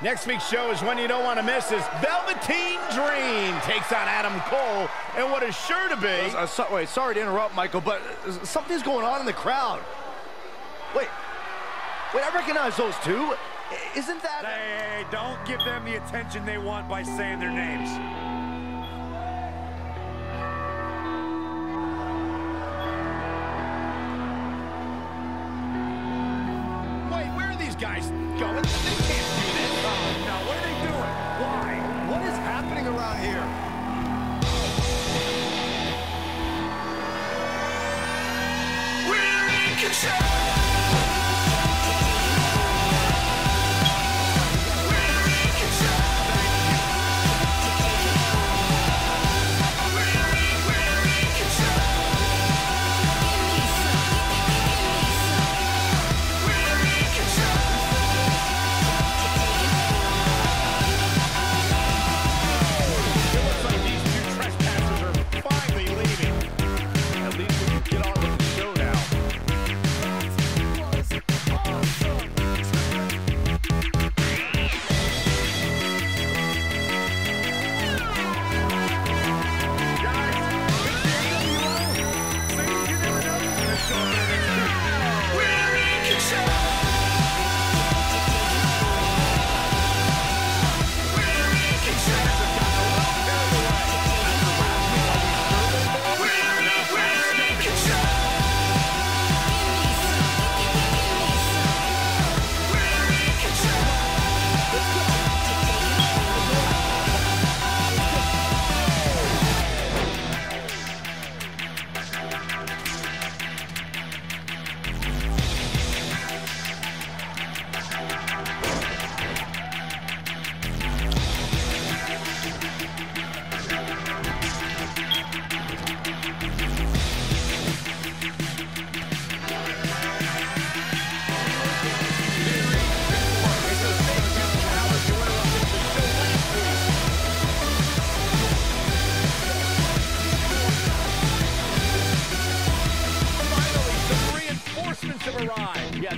Next week's show is one you don't want to miss is Velveteen Dream takes on Adam Cole and what is sure to be... Uh, so, wait, sorry to interrupt, Michael, but uh, something's going on in the crowd. Wait, wait, I recognize those two. Isn't that... Hey, hey, don't give them the attention they want by saying their names. Wait, where are these guys going? Around here?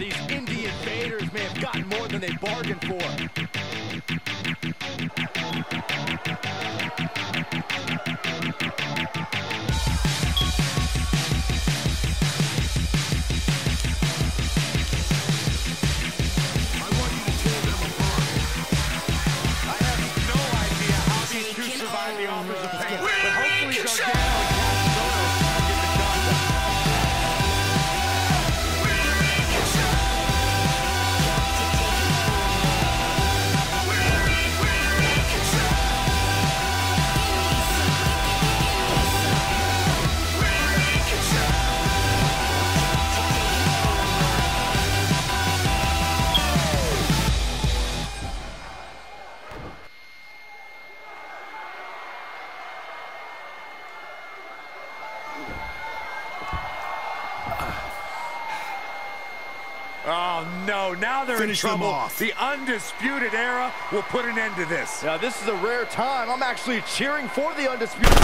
These indie invaders may have gotten more than they bargained for. Oh, no. Now they're Finish in them trouble. off. The undisputed era will put an end to this. Now, this is a rare time. I'm actually cheering for the undisputed.